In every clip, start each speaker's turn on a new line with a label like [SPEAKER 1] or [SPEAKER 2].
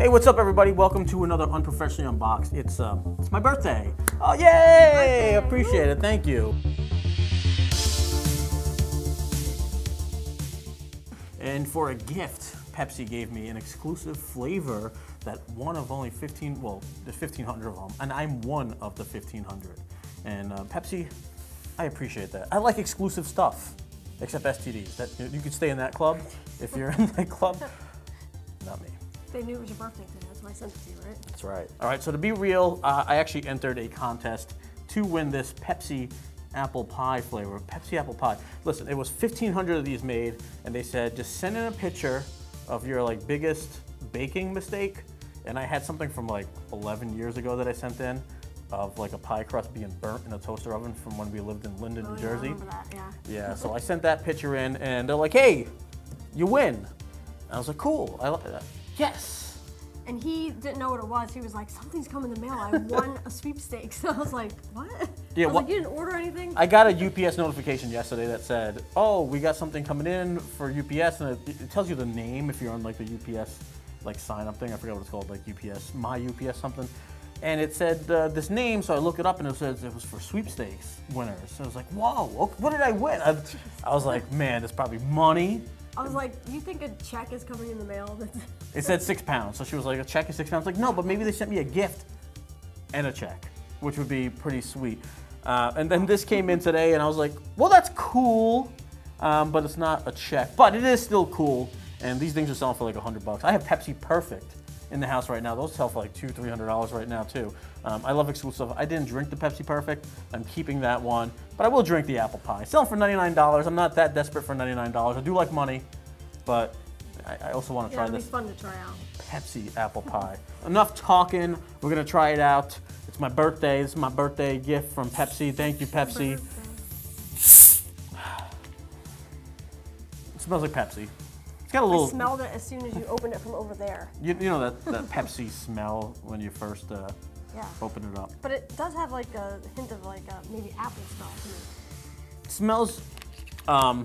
[SPEAKER 1] Hey, what's up, everybody? Welcome to another Unprofessionally Unboxed. It's uh, it's my birthday. Oh, yay! Appreciate it. Thank you. And for a gift, Pepsi gave me an exclusive flavor that one of only 15, well, there's 1,500 of them, and I'm one of the 1,500. And uh, Pepsi, I appreciate that. I like exclusive stuff, except STDs. That you could stay in that club if you're in that club. Not me.
[SPEAKER 2] They knew it was your birthday today. That's why I sent it to you, right?
[SPEAKER 1] That's right. All right, so to be real, uh, I actually entered a contest to win this Pepsi apple pie flavor. Pepsi apple pie. Listen, it was 1,500 of these made, and they said just send in a picture of your like biggest baking mistake. And I had something from like 11 years ago that I sent in of like a pie crust being burnt in a toaster oven from when we lived in Linden,
[SPEAKER 2] Oh,
[SPEAKER 1] New
[SPEAKER 2] yeah, I
[SPEAKER 1] Jersey.
[SPEAKER 2] remember that, yeah.
[SPEAKER 1] Yeah, so I sent that picture in, and they're like, "Hey, you win." And I was like, "Cool." I li- yes.
[SPEAKER 2] And he didn't know what it was. He was like, something's come in the mail. I won a sweepstakes. I was like, what?
[SPEAKER 1] Yeah,
[SPEAKER 2] I was
[SPEAKER 1] what-
[SPEAKER 2] like, you didn't order anything?
[SPEAKER 1] I got a UPS notification yesterday that said, "Oh, we got something coming in for UPS," and it, it tells you the name if you're on like the UPS like sign up thing. I forgot what it's called, like UPS, my UPS something. And it said uh, this name, so I look it up, and it says it was for sweepstakes winners. So I was like, "Whoa, what did I win?" I, I was like, "Man, it's probably money."
[SPEAKER 2] I was like, you think a check is coming in the mail?
[SPEAKER 1] It said six pounds, so she was like, "A check is six pounds." Like, no, but maybe they sent me a gift and a check, which would be pretty sweet. Uh, and then this came in today, and I was like, "Well, that's cool, um, but it's not a check, but it is still cool." And these things are selling for like a hundred bucks. I have Pepsi Perfect in the house right now. Those sell for like two, three hundred dollars right now too. Um, I love exclusive. I didn't drink the Pepsi Perfect. I'm keeping that one, but I will drink the apple pie. Selling for ninety nine dollars. I'm not that desperate for ninety nine dollars. I do like money, but I, I also want to
[SPEAKER 2] yeah,
[SPEAKER 1] try this.
[SPEAKER 2] fun to try out.
[SPEAKER 1] Pepsi apple pie. Enough talking. We're gonna try it out. It's my birthday. This is my birthday gift from Pepsi. Thank you, Pepsi. It smells like Pepsi. It's got a
[SPEAKER 2] I
[SPEAKER 1] little.
[SPEAKER 2] smelled it as soon as you opened it from over there.
[SPEAKER 1] You, you know that, that Pepsi smell when you first uh,
[SPEAKER 2] Yeah.
[SPEAKER 1] open it up.
[SPEAKER 2] But it does have like a hint of like a maybe apple smell to it.
[SPEAKER 1] It smells. Um,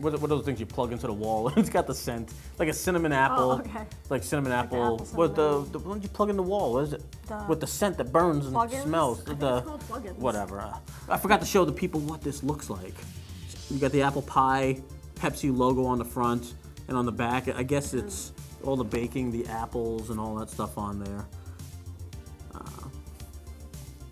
[SPEAKER 1] what, are- what are those things you plug into the wall? it's got the scent, like a cinnamon apple.
[SPEAKER 2] Oh, okay.
[SPEAKER 1] Like cinnamon
[SPEAKER 2] the
[SPEAKER 1] apple.
[SPEAKER 2] apple
[SPEAKER 1] what the
[SPEAKER 2] cinnamon.
[SPEAKER 1] the one you plug in the wall? What is it?
[SPEAKER 2] The
[SPEAKER 1] With the scent that burns and smells.
[SPEAKER 2] I
[SPEAKER 1] the whatever. Uh, I forgot to show the people what this looks like. You got the apple pie Pepsi logo on the front and on the back. I guess it's all the baking, the apples, and all that stuff on there. Uh,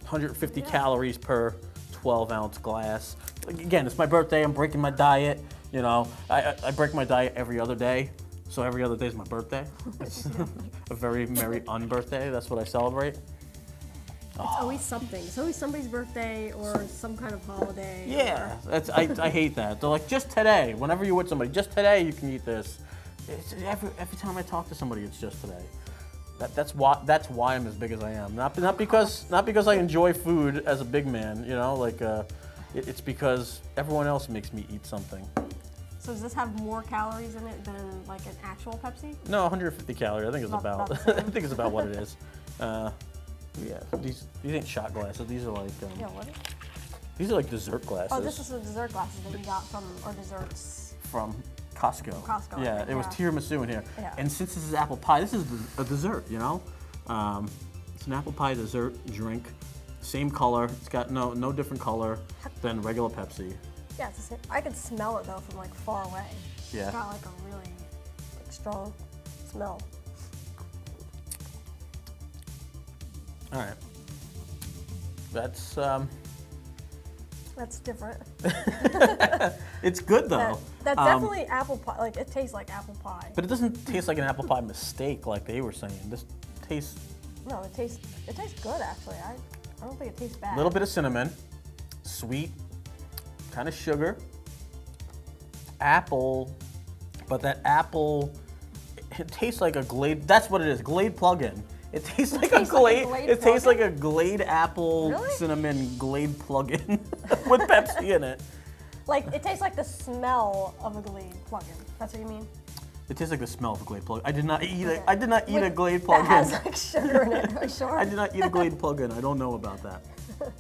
[SPEAKER 1] 150
[SPEAKER 2] Yeah.
[SPEAKER 1] calories per 12 ounce glass. Again, it's my birthday. I'm breaking my diet. You know, I, I, I break my diet every other day. So every other day is my birthday. It's a very merry unbirthday. That's what I celebrate.
[SPEAKER 2] It's always something. It's always somebody's birthday or some kind of holiday.
[SPEAKER 1] Yeah, that's I, I hate that. They're like just today. Whenever you're with somebody, just today you can eat this. It's, every every time I talk to somebody, it's just today. That, that's why that's why I'm as big as I am. Not not because not because I enjoy food as a big man. You know, like uh, it, it's because everyone else makes me eat something.
[SPEAKER 2] So does this have more calories in it than like an actual Pepsi?
[SPEAKER 1] No, 150 calories. I think it's
[SPEAKER 2] About-
[SPEAKER 1] about.
[SPEAKER 2] about
[SPEAKER 1] I think it's about what it is. Uh, yeah, these these ain't shot glasses. These are like um,
[SPEAKER 2] Yeah, what? Is,
[SPEAKER 1] these are like dessert glasses.
[SPEAKER 2] oh, this is the dessert glasses that we got from or desserts.
[SPEAKER 1] from Costco.
[SPEAKER 2] Costco,
[SPEAKER 1] Yeah,
[SPEAKER 2] think,
[SPEAKER 1] it was
[SPEAKER 2] yeah.
[SPEAKER 1] tiramisu in here.
[SPEAKER 2] Yeah.
[SPEAKER 1] And since this is apple pie, this is a dessert, you know? Um, it's an apple pie dessert drink. Same color. It's got no no different color than regular Pepsi.
[SPEAKER 2] Yeah, it's the same. I could smell it though from like far away.
[SPEAKER 1] Yeah.
[SPEAKER 2] It's got like a really like, strong smell.
[SPEAKER 1] All right. That's um,
[SPEAKER 2] That's different.
[SPEAKER 1] it's good though.
[SPEAKER 2] That, that's
[SPEAKER 1] Um,
[SPEAKER 2] definitely apple pie. Like it tastes like apple pie.
[SPEAKER 1] But it doesn't taste like an apple pie mistake like they were saying. This tastes
[SPEAKER 2] no, it tastes it tastes good actually. I I don't think it tastes bad.
[SPEAKER 1] a little bit of cinnamon, sweet, kind of sugar, apple, but that apple, it tastes like a Glade. That's what it is, Glade plug-in. It tastes like
[SPEAKER 2] tastes
[SPEAKER 1] a
[SPEAKER 2] like
[SPEAKER 1] Glade.
[SPEAKER 2] a Glade
[SPEAKER 1] it tastes like a Glade apple
[SPEAKER 2] Really?
[SPEAKER 1] cinnamon Glade plug-in with Pepsi in it.
[SPEAKER 2] Like it tastes like the smell of a Glade plug-in. That's what you mean?
[SPEAKER 1] It tastes like the smell of a Glade plug. I did not eat
[SPEAKER 2] Okay.
[SPEAKER 1] it. I did not eat a Glade plug-in.
[SPEAKER 2] That has like sugar in it. Sure?
[SPEAKER 1] I did not eat a Glade plug-in. I don't know about that.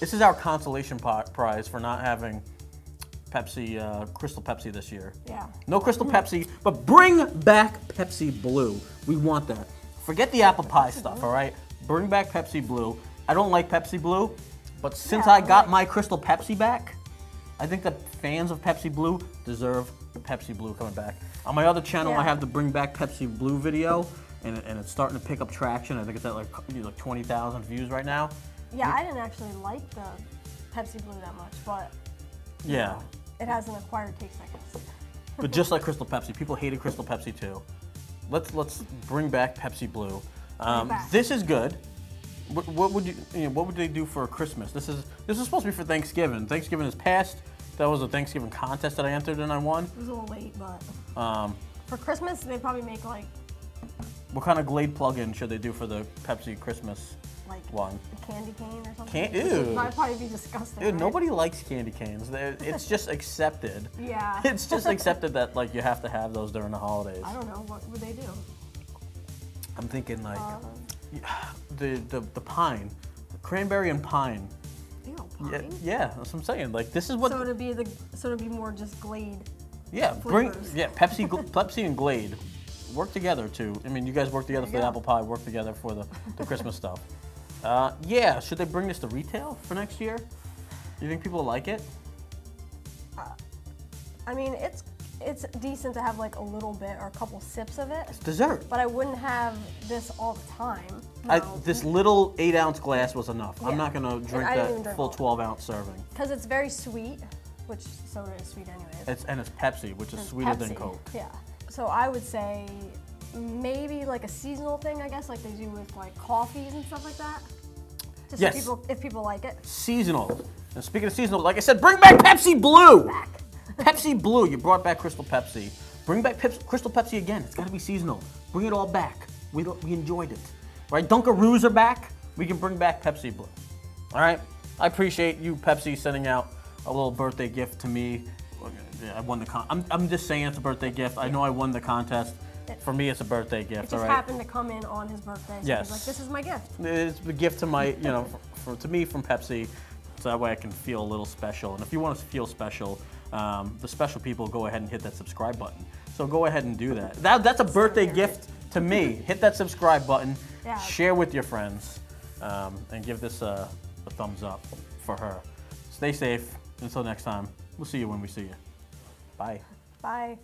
[SPEAKER 1] This is our consolation prize for not having Pepsi, uh, Crystal Pepsi this year.
[SPEAKER 2] Yeah.
[SPEAKER 1] No Crystal Pepsi, but bring back Pepsi Blue. We want that. Forget the apple pie stuff, all right? Bring back Pepsi Blue. I don't like Pepsi Blue, but since
[SPEAKER 2] Yeah,
[SPEAKER 1] I got
[SPEAKER 2] right.
[SPEAKER 1] my Crystal Pepsi back, I think the fans of Pepsi Blue deserve Pepsi Blue coming back. On my other channel, I have the Bring Back Pepsi Blue video, and, and it's starting to pick up traction. I think it's at like, like 20,000 views right now.
[SPEAKER 2] Yeah, I didn't actually like the Pepsi Blue that much, but
[SPEAKER 1] Yeah.
[SPEAKER 2] It has an acquired taste, I guess.
[SPEAKER 1] But just like Crystal Pepsi, people hated Crystal Pepsi too. Let's let's bring back Pepsi Blue. Um,
[SPEAKER 2] back.
[SPEAKER 1] this is good. What, what would you, you know, what would they do for Christmas? This is this is supposed to be for Thanksgiving. Thanksgiving is past. That was a Thanksgiving contest that I entered and I won.
[SPEAKER 2] It was a little late, but
[SPEAKER 1] Um,
[SPEAKER 2] for Christmas they probably make like
[SPEAKER 1] what kind of Glade plug-in should they do for the Pepsi Christmas
[SPEAKER 2] like
[SPEAKER 1] one?
[SPEAKER 2] a candy cane or something.
[SPEAKER 1] Can- ew.
[SPEAKER 2] probably- probably be disgusting.
[SPEAKER 1] Dude,
[SPEAKER 2] right?
[SPEAKER 1] nobody likes candy canes. They're- It's just accepted.
[SPEAKER 2] Yeah.
[SPEAKER 1] It's just accepted that like you have to have those during the holidays.
[SPEAKER 2] I don't know what would they do.
[SPEAKER 1] I'm thinking like
[SPEAKER 2] Um,
[SPEAKER 1] the, the the pine, cranberry and pine.
[SPEAKER 2] ew,
[SPEAKER 1] Yeah,
[SPEAKER 2] pine.
[SPEAKER 1] yeah, that's what I'm saying. Like this is what.
[SPEAKER 2] So to be the so to be more just Glade.
[SPEAKER 1] yeah, bring yeah Pepsi, Pepsi and Glade work together too. I mean, you guys work together for the apple pie. Work together for the, the Christmas stuff. Uh, yeah, should they bring this to retail for next year? Do you think people will like it?
[SPEAKER 2] I mean, it's it's decent to have like a little bit or a couple sips of it,
[SPEAKER 1] It's dessert.
[SPEAKER 2] but I wouldn't have this all the time.
[SPEAKER 1] I, this little eight ounce glass was enough.
[SPEAKER 2] Yeah.
[SPEAKER 1] I'm not gonna drink that
[SPEAKER 2] drink
[SPEAKER 1] full
[SPEAKER 2] all of it.
[SPEAKER 1] 12 ounce serving.
[SPEAKER 2] because it's very sweet, which soda is sweet anyways.
[SPEAKER 1] It's and it's Pepsi, which is sweeter than Coke.
[SPEAKER 2] Yeah. So I would say maybe like a seasonal thing, I guess, like they do with like coffees and stuff like that. Just
[SPEAKER 1] Yes.
[SPEAKER 2] if people if people like it.
[SPEAKER 1] Seasonal. And speaking of seasonal, like I said, bring back Pepsi Blue. Pepsi Blue. You brought back Crystal Pepsi. Bring back Crystal Pepsi again. It's got to be seasonal. Bring it all back. We we enjoyed it, right? Dunkaroos are back. We can bring back Pepsi Blue. All right. I appreciate you, Pepsi, sending out a little birthday gift to me. I won the con. I'm, I'm just saying it's a birthday gift. I know I won the contest. For me, it's a birthday gift.
[SPEAKER 2] It
[SPEAKER 1] just right.
[SPEAKER 2] happened to come in on his birthday. So
[SPEAKER 1] Yes.
[SPEAKER 2] he's like, this is my gift.
[SPEAKER 1] It's a gift to my, you know, for, to me from Pepsi, so that way I can feel a little special. And if you want to feel special, um, the special people go ahead and hit that subscribe button. So go ahead and do that. that that's a birthday gift to me. Hit that subscribe button,
[SPEAKER 2] Yeah.
[SPEAKER 1] share with your friends, um, and give this a, a thumbs up for her. Stay safe. Until next time, we'll see you when we see you. Bye.
[SPEAKER 2] Bye.